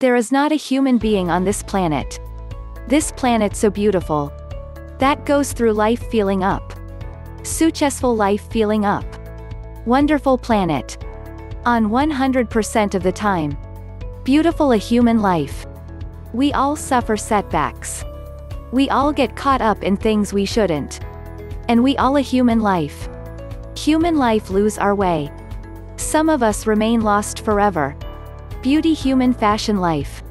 There is not a human being on this planet. This planet so beautiful. That goes through life feeling up. Successful life feeling up. Wonderful planet. On 100% of the time. Beautiful a human life. We all suffer setbacks. We all get caught up in things we shouldn't. And we all a human life. Human life lose our way. Some of us remain lost forever. Beauty human fashion life.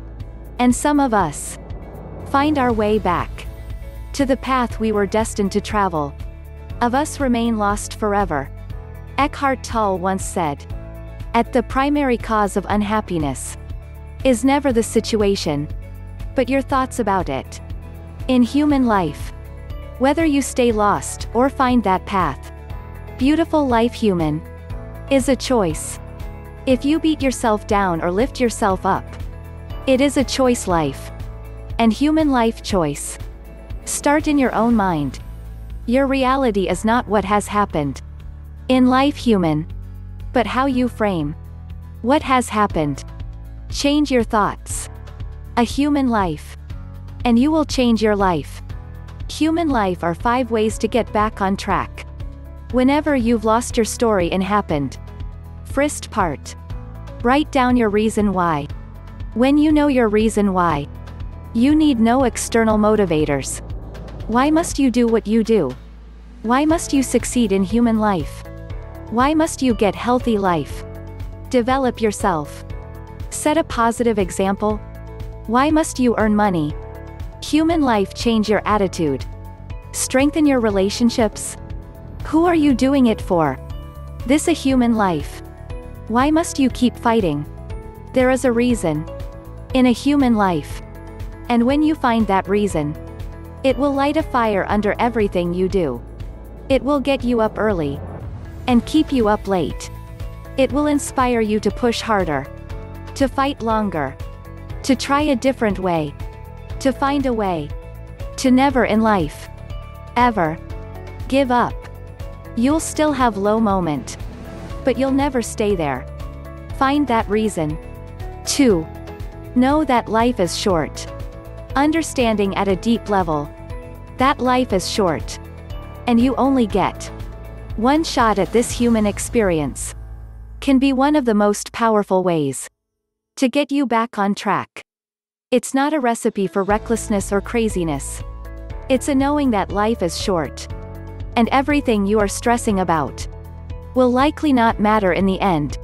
And some of us find our way back to the path we were destined to travel. Of us remain lost forever. Eckhart Tolle once said, At the primary cause of unhappiness is never the situation, but your thoughts about it. In human life, whether you stay lost or find that path, beautiful life human is a choice. If you beat yourself down or lift yourself up, it is a choice life. And human life choice. Start in your own mind. Your reality is not what has happened. In life human. But how you frame. What has happened. Change your thoughts. A human life. And you will change your life. Human life are five ways to get back on track. Whenever you've lost your story and happened. First part. Write down your reason why. When you know your reason why. You need no external motivators. Why must you do what you do? Why must you succeed in human life? Why must you get healthy life? Develop yourself. Set a positive example. Why must you earn money? Human life change your attitude. Strengthen your relationships. Who are you doing it for? This a human life. Why must you keep fighting? There is a reason. In a human life. And when you find that reason, it will light a fire under everything you do. It will get you up early. And keep you up late. It will inspire you to push harder. To fight longer. To try a different way. To find a way. To never in life. Ever. Give up. You'll still have low moment. But you'll never stay there. Find that reason. 2. Know that life is short. Understanding at a deep level. That life is short. And you only get one shot at this human experience. Can be one of the most powerful ways to get you back on track. It's not a recipe for recklessness or craziness. It's a knowing that life is short. And everything you are stressing about will likely not matter in the end.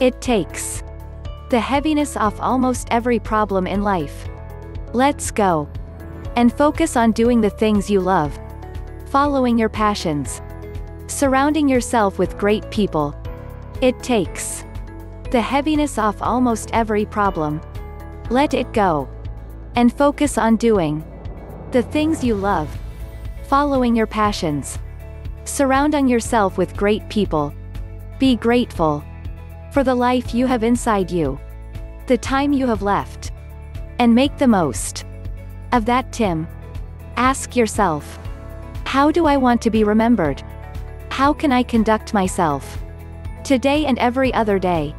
It takes the heaviness off almost every problem in life. Let's go. And focus on doing the things you love. Following your passions. Surrounding yourself with great people. It takes the heaviness off almost every problem. Let it go. And focus on doing the things you love. Following your passions. Surrounding yourself with great people. Be grateful for the life you have inside you. The time you have left and make the most of that Tim. Ask yourself, how do I want to be remembered? How can I conduct myself today and every other day?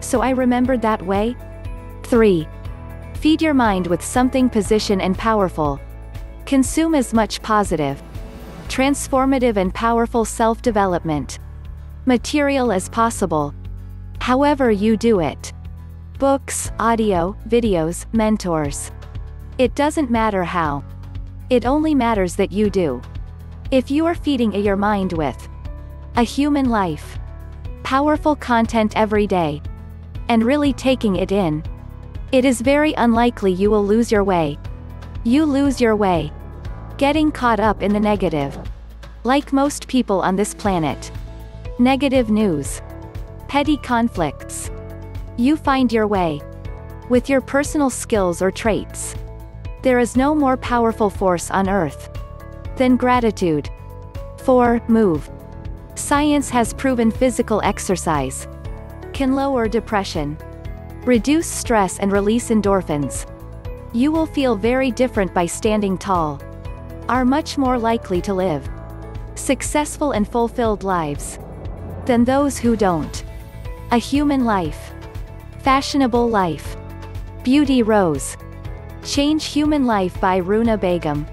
So I remembered that way? 3. Feed your mind with something position and powerful. Consume as much positive, transformative and powerful self-development material as possible. However you do it books, audio, videos, mentors. It doesn't matter how. It only matters that you do. If you are feeding your mind with a human life, powerful content every day, and really taking it in, it is very unlikely you will lose your way. You lose your way. Getting caught up in the negative. Like most people on this planet. Negative news. Petty conflicts. You find your way. With your personal skills or traits. There is no more powerful force on earth than gratitude. 4. Move. Science has proven physical exercise can lower depression, reduce stress and release endorphins. You will feel very different by standing tall. Are much more likely to live successful and fulfilled lives than those who don't. A human life. Fashionable life. Beauty Rose. Change Human Life by Runa Begum.